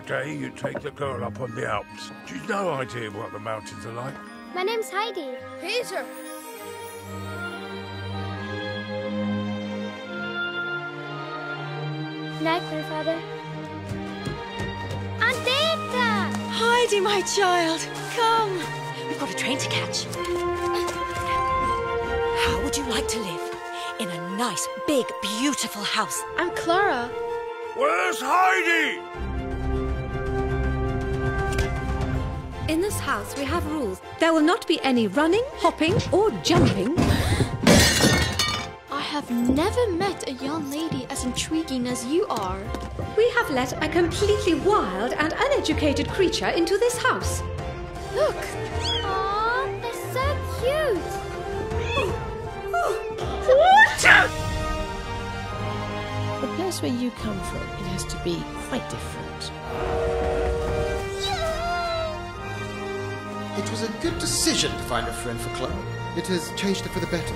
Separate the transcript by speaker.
Speaker 1: day you take the girl up on the Alps. She's no idea what the mountains are like.
Speaker 2: My name's Heidi.
Speaker 3: Peter!
Speaker 2: Night, grandfather. Antita!
Speaker 4: Heidi, my child, come. We've got a train to catch. How would you like to live in a nice, big, beautiful house?
Speaker 3: I'm Clara.
Speaker 1: Where's Heidi?
Speaker 5: House, we have rules. There will not be any running, hopping, or jumping.
Speaker 3: I have never met a young lady as intriguing as you are.
Speaker 5: We have let a completely wild and uneducated creature into this house.
Speaker 3: Look!
Speaker 2: Aw, they're so cute!
Speaker 6: The place where you come from, it has to be quite different.
Speaker 7: It was a good decision to find a friend for Chloe. It has changed her for the better.